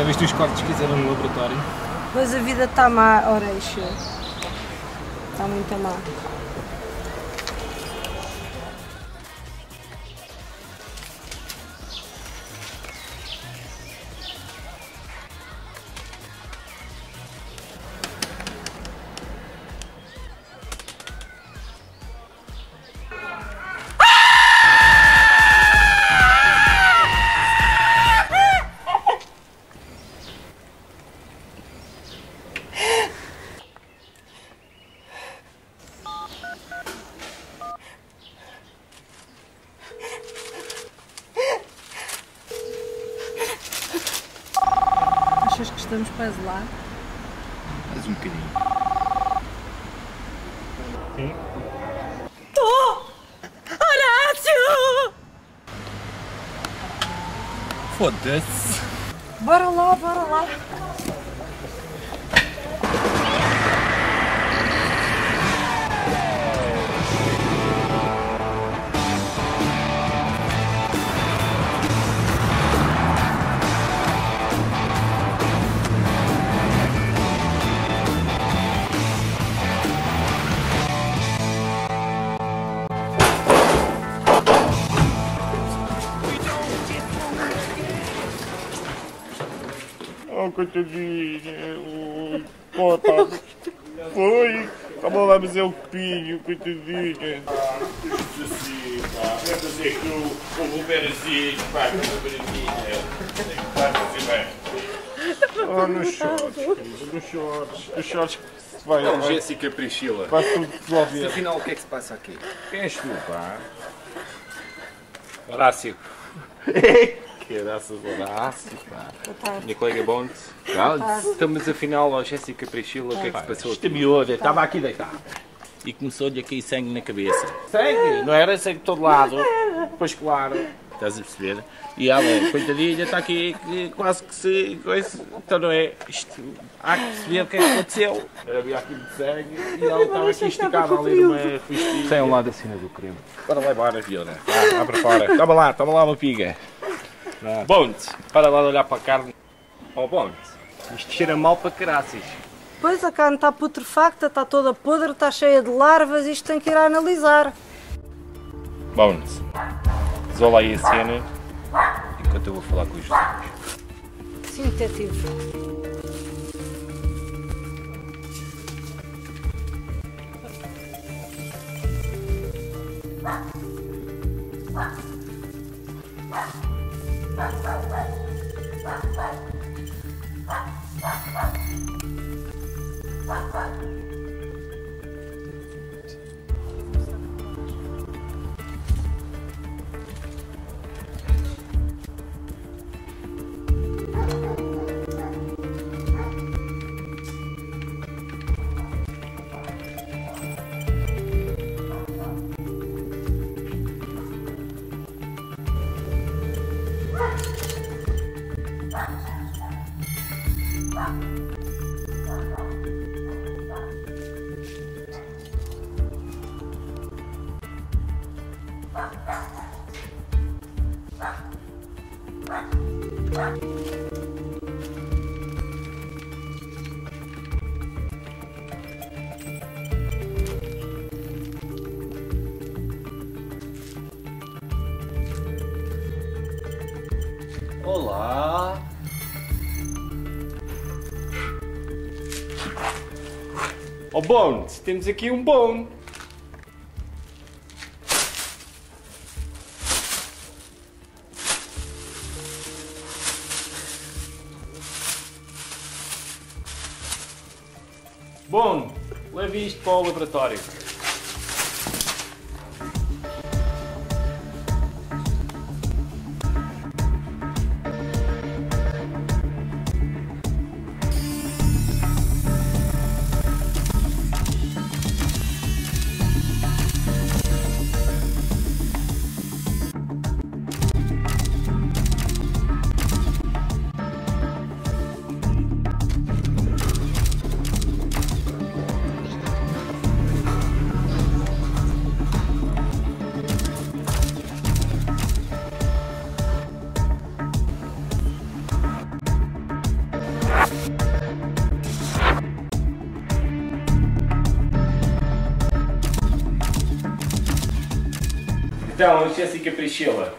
Já viste os cortes que fizeram no laboratório? Pois a vida está má, Oreixo. Está muito má. Achas que estamos quase lá? Mais um bocadinho. Horácio! Foda-se. Bora lá, bora lá. Oh, coitadinha. Oi. Pô, tá. Foi. Estava lá fazer o pinho, coitadinha. Assim, pá. Vai fazer que o, o Robertozinho, pá, com a baratinha. Vai fazer bem. Oh, não chores, não chores. Não chores. Vai, Então, vai, Jéssica Priscila. vai tudo resolver. Afinal, o que é que se passa aqui? Quem és tu, pá? Horácio. Que graças Horácio, pá. Minha colega Bones. Então, mas afinal, ó, Jéssica Priscila, o que é que se passou Esta aqui? miúda estava aqui deitada. e começou-lhe a cair sangue na cabeça. Sangue, não era sangue de todo lado. Pois claro. Estás a perceber? E ela, coitadinha, está aqui que quase que se. Então não é? Isto, há que perceber o que é que aconteceu. Havia aqui de sangue e ela estava aqui esticada ali numa festinha. Tem um lado da cena do crime. Bora lá embora, Fiona. Vá, vá para fora. Toma lá, toma lá uma piga. Bones, para lá de olhar para a carne. Ó, Bones, isto cheira mal para caraças. Pois a carne está putrefacta, está toda podre, está cheia de larvas, isto tem que ir a analisar. Bones, isola aí a cena enquanto eu vou falar com os vizinhos. Sim, detetive. Bye. Olá! Ó Bones, temos aqui um bone. Bone, leve isto para o laboratório. Então, Jéssica Priscila.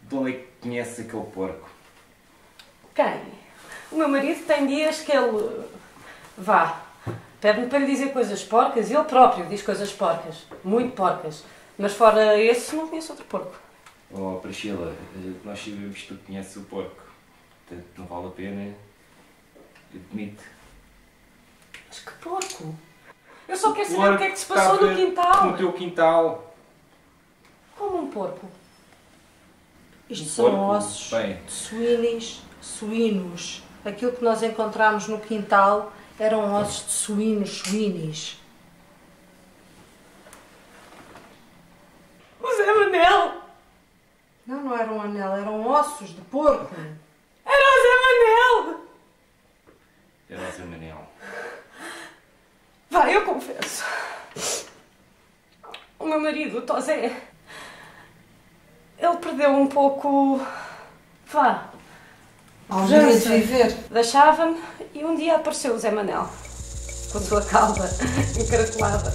De onde é que conheces aquele porco? Quem? O meu marido tem dias que ele. vá. Pede-me para lhe dizer coisas porcas e ele próprio diz coisas porcas. Muito porcas. Mas fora esse, não conheço outro porco. Oh, Priscila, nós sabemos que tu conheces o porco. Portanto, não vale a pena. Admite. Mas que porco? Eu só quero saber o que é que se passou no quintal. No teu quintal. Como um porco? Isto Um são porco, ossos bem. de suínis, suínos. Aquilo que nós encontramos no quintal eram ossos de suínos, suínis. O Zé Manel! Não, não era um anel, eram ossos de porco. Era o Zé Manel! Era o Zé Manel. Vai, eu confesso. O meu marido, o Tosé, ele perdeu um pouco. vá, A alegria de viver. deixava-me e um dia apareceu o Zé Manel, com a sua cauda encaracolada.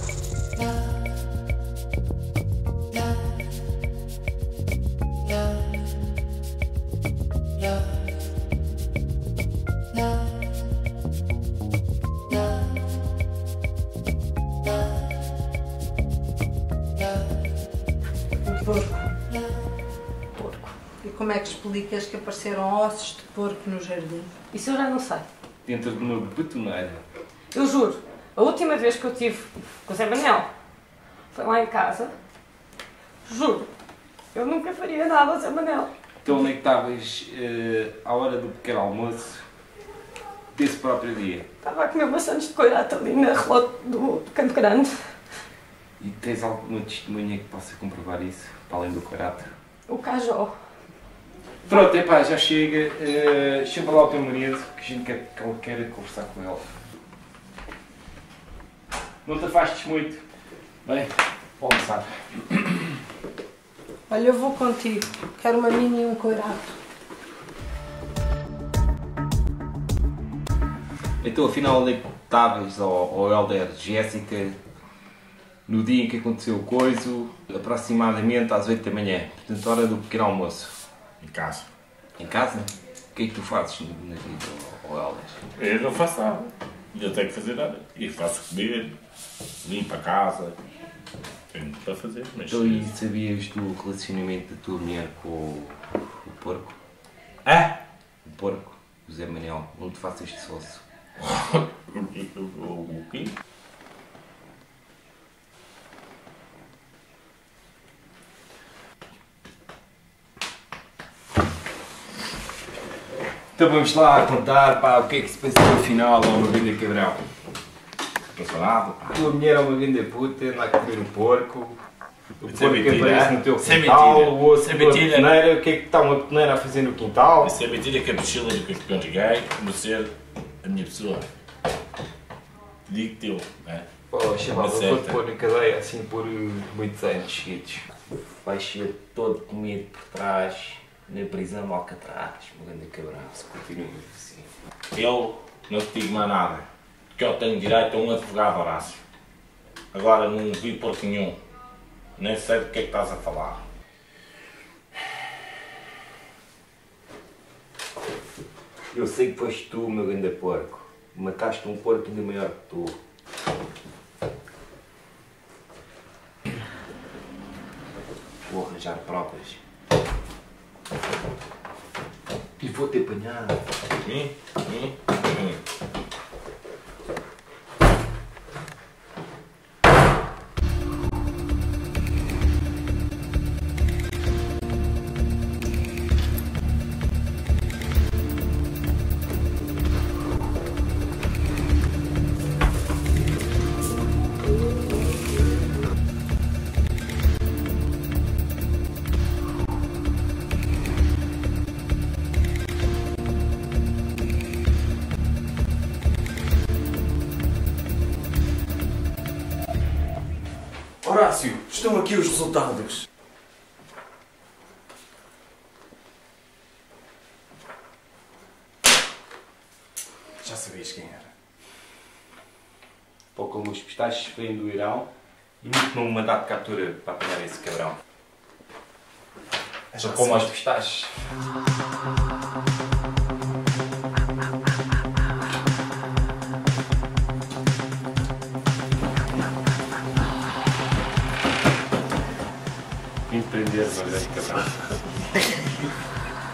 Como é que explicas que apareceram ossos de porco no jardim? Isso eu já não sei. Dentro de uma betoneira. Eu juro, a última vez que eu tive com o Zé Manel foi lá em casa. Juro, eu nunca faria nada ao Zé Manel. Então onde é que estavas eh, à hora do pequeno almoço desse próprio dia? Estava a comer maçãs de coirato ali na relote do, do Campo Grande. E tens alguma testemunha que possa comprovar isso, para além do caráter? O Cajó. Pronto, epá, já chega. eh, chama lá o teu marido, que a gente quer, que ele quer conversar com ele. Não te afastes muito. Bem, vou almoçar. Olha, eu vou contigo. Quero uma mini e um coirato. Então, afinal, onde é que estavas, ao Helder Jéssica, no dia em que aconteceu o coiso, aproximadamente às 8 da manhã, portanto, hora do pequeno almoço? Em casa. Em casa? O que é que tu fazes na vida, Helder? Eu não faço nada. Eu tenho que fazer nada. E faço comer, limpo a casa. Tenho muito para fazer, mas. Então, e sabias do relacionamento da tua mulher com o, o porco? Ah! O porco, o Zé Manel, não te faças de sócio. O quê? Então vamos lá contar pá, o que é que se passou afinal ao meu grande cabrão. Não sou nada. A tua mulher é uma grande puta, anda a comer o porco. O Isso é porco que mentira, aparece é? no teu é quintal, mentira. o osso é da mentira. peneira. O que é que está uma peneira a fazer no quintal? Isso é mentira que a Priscila do que eu conjuguei conhecer a minha pessoa. Digo teu, né? Oh, chaval, Uma eu vou-te pôr na cadeia assim por muitos anos seguidos. Vais ser todo comido por trás, na prisão de Alcatraz, meu grande cabrão, se continua assim. Eu não te digo mais nada. Porque eu tenho direito a um advogado, Horácio. Agora não vi porco nenhum. Nem sei do que é que estás a falar. Eu sei que foste tu, meu grande porco. Mataste um porco ainda maior que tu. E vou-te apanhar. Hum? Horácio, estão aqui os resultados. Já sabias quem era. ou como os pistaches vêm do Irão, e muito um mandato de captura para apanhar esse cabrão. São como aos pistaches. Vim prender o grande cabrão.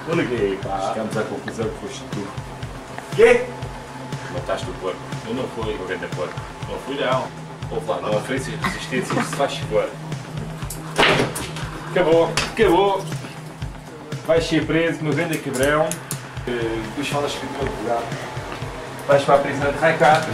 Eu liguei, pá. Chegamos à conclusão que foste tu. Quê? Mataste o porco. Eu não fui. O grande porco. Não fui não. Lá, não ofereças resistência, se faz favor. Acabou, acabou. Vais ser preso, meu grande cabrão. Eh, Depois falas o teu advogado. Vais para a prisão de Raikar.